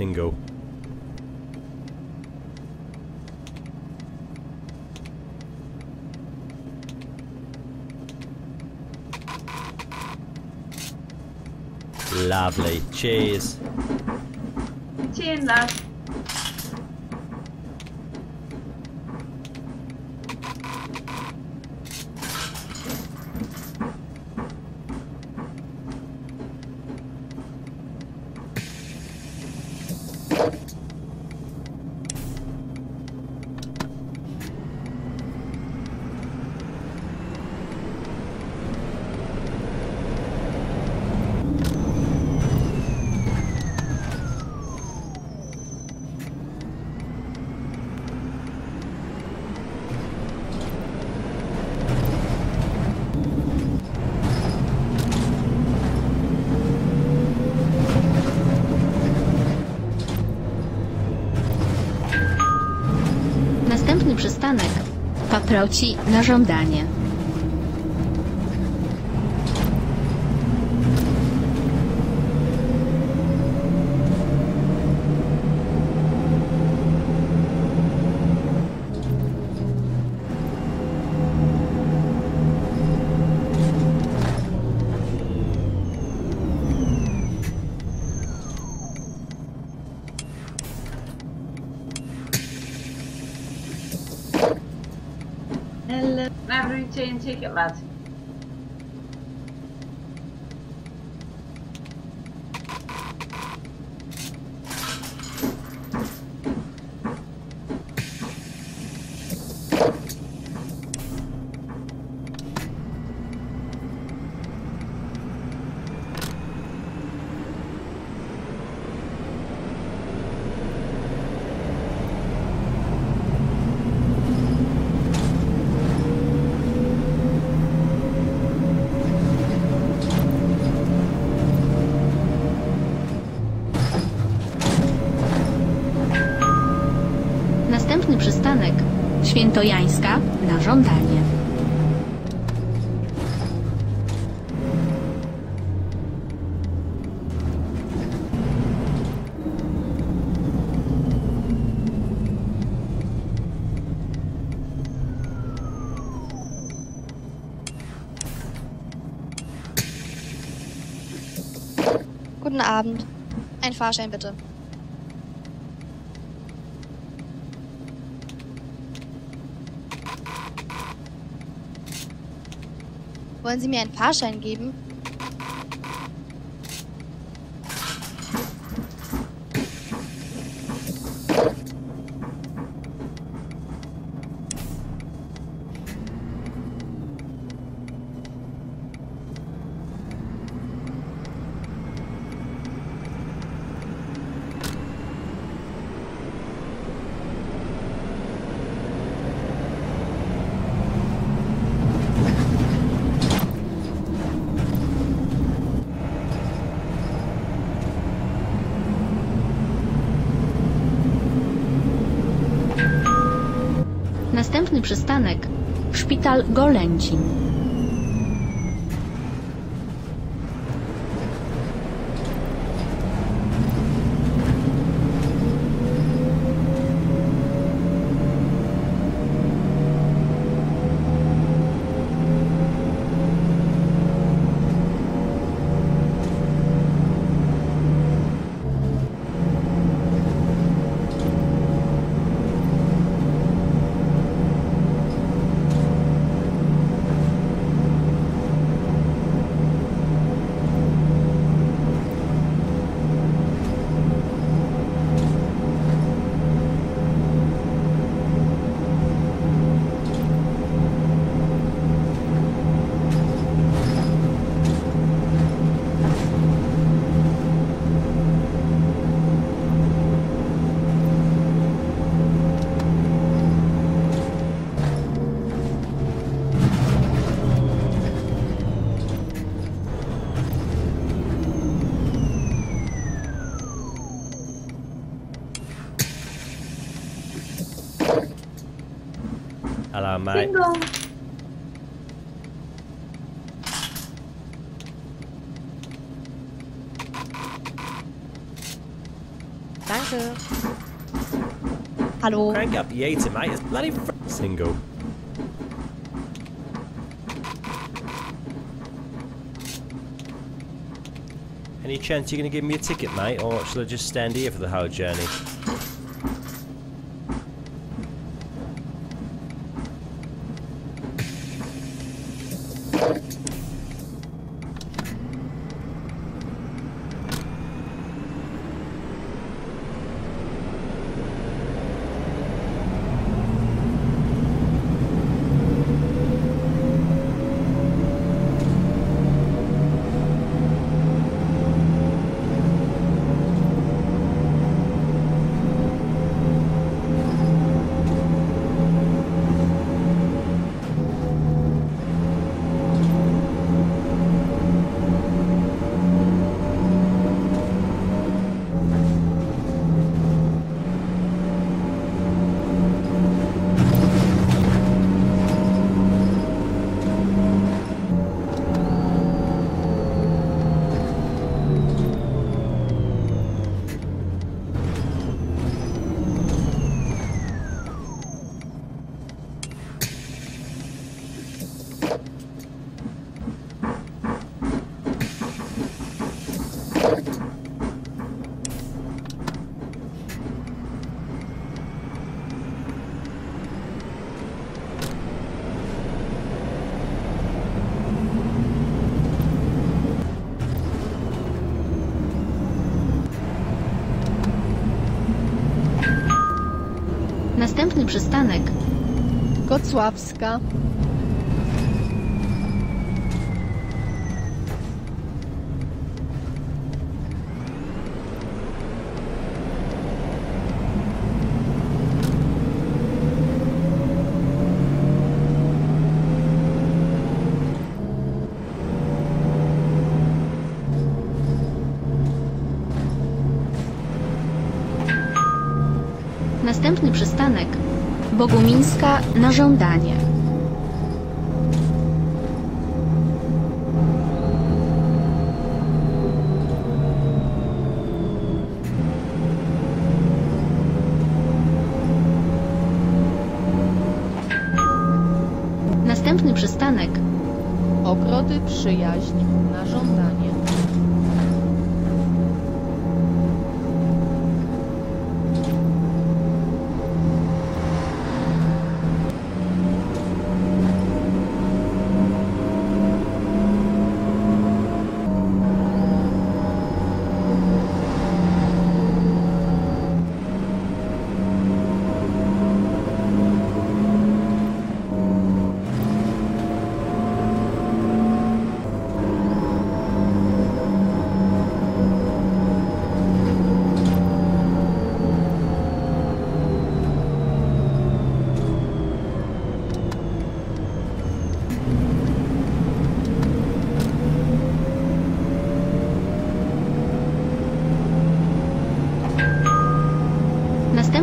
thing go? Lovely. Cheers. Cheers, love. Proci na żądanie. stay and take it, lads. przystanek Świętojańska na żądanie. Guten Abend. Ein Fahrschein bitte. Wollen Sie mir einen Fahrschein geben? Następny przystanek szpital Golęcin. Uh, um, mate. Single. Danke. Hello. Crank up the eater, mate. It's bloody single. Any chance you're going to give me a ticket, mate, or shall I just stand here for the whole journey? Następny przystanek Kocławska Mińska na żądanie. Następny przystanek Ogrody Przyjaźń na żądanie.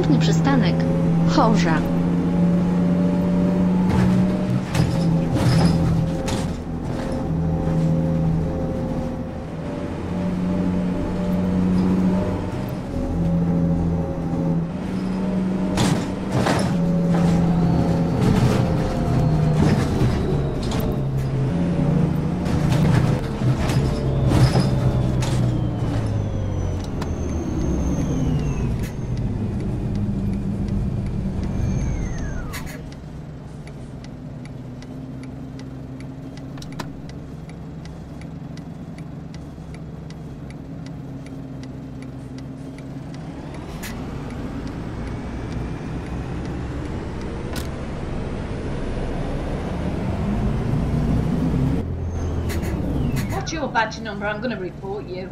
Nie przystanek Chorza. your badge number. I'm going to report you.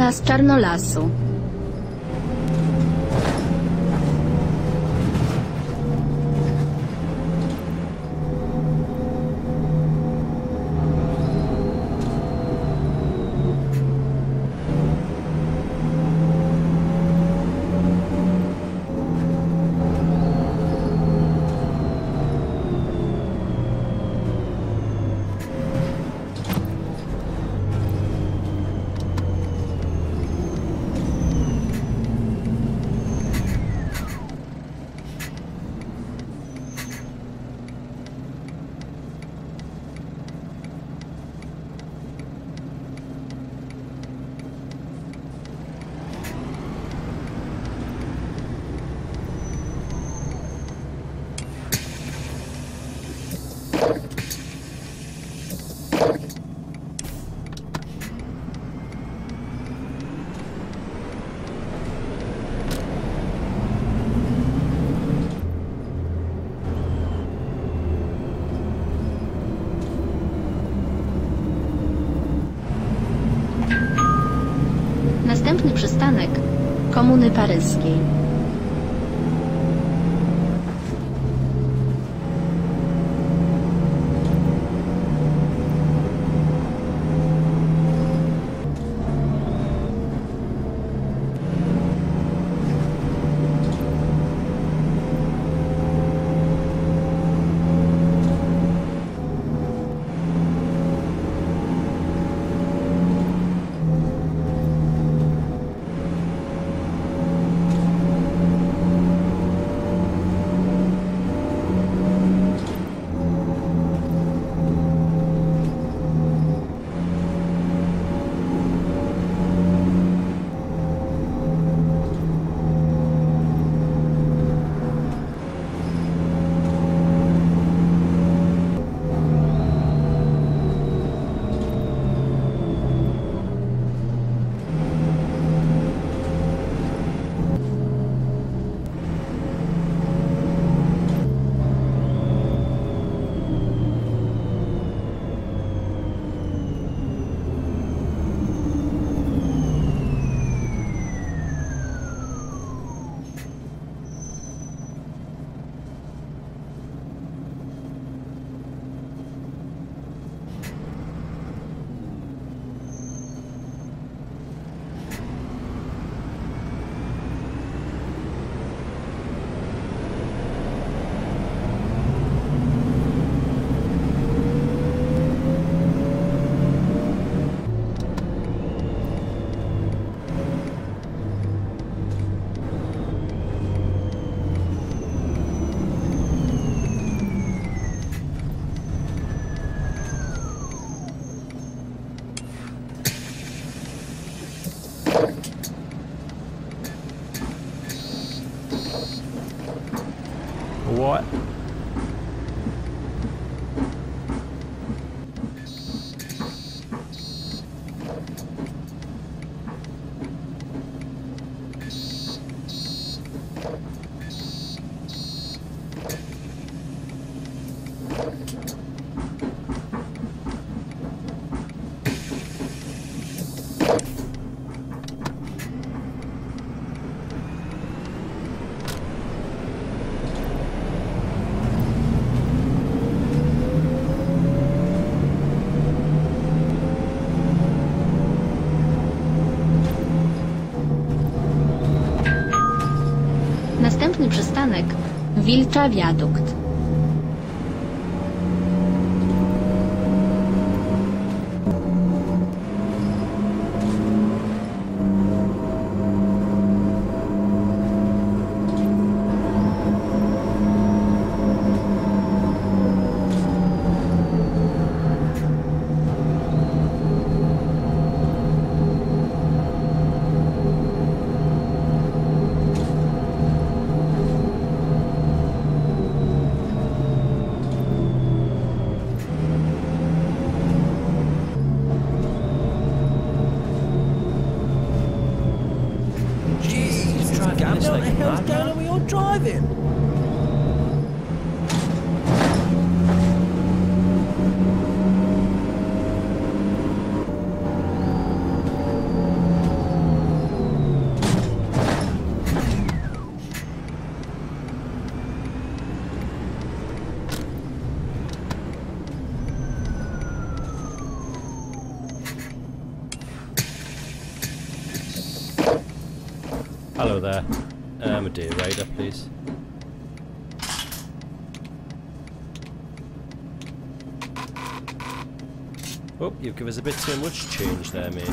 Anna z Czarnolasu. komuny paryskiej. przystanek Wilcza Wiadukt there. Um, a day rider, please. Oh, you've given us a bit too much change there, mate.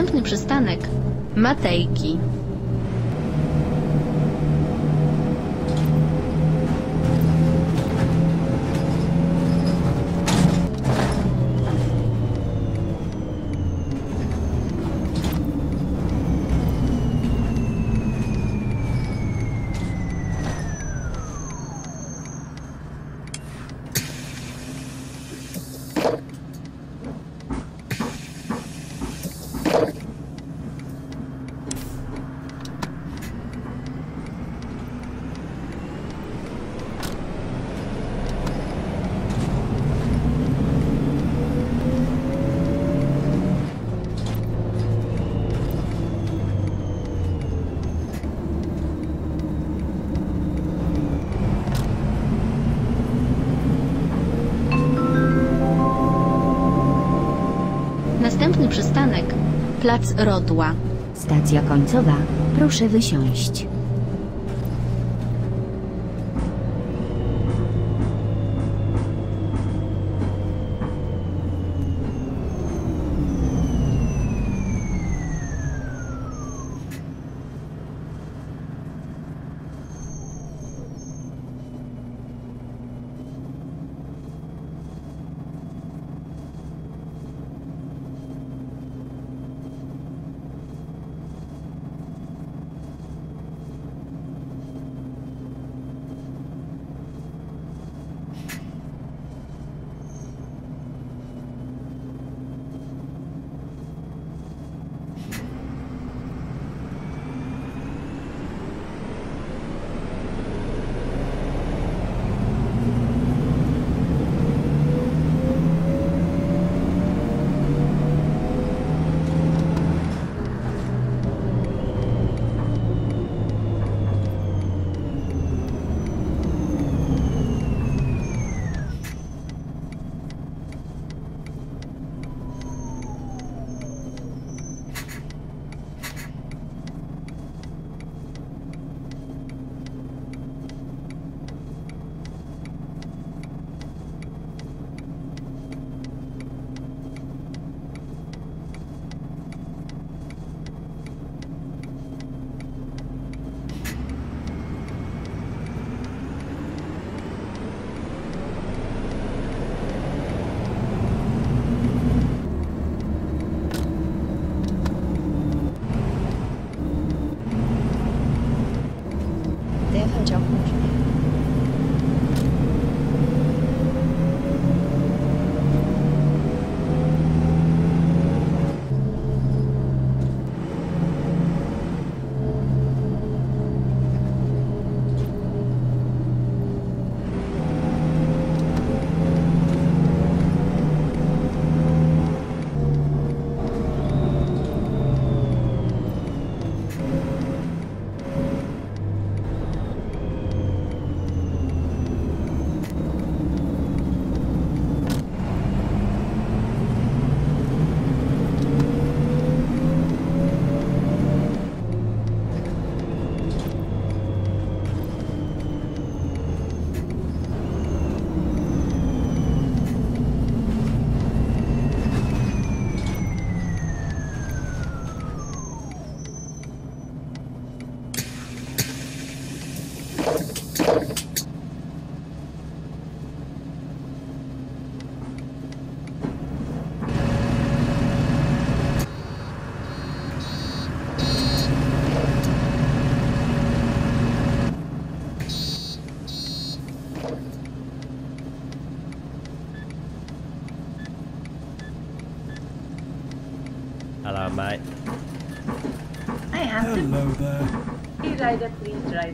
Następny przystanek Matejki. Plac Rodła. Stacja końcowa. Proszę wysiąść. 将控制。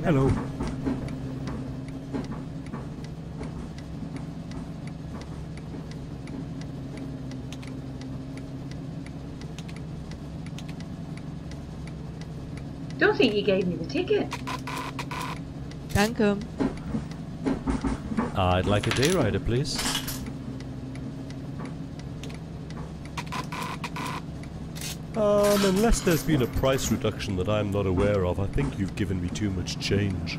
Hello. Don't think you gave me the ticket. Danke. I'd like a day rider, please. Um, unless there's been a price reduction that I'm not aware of, I think you've given me too much change.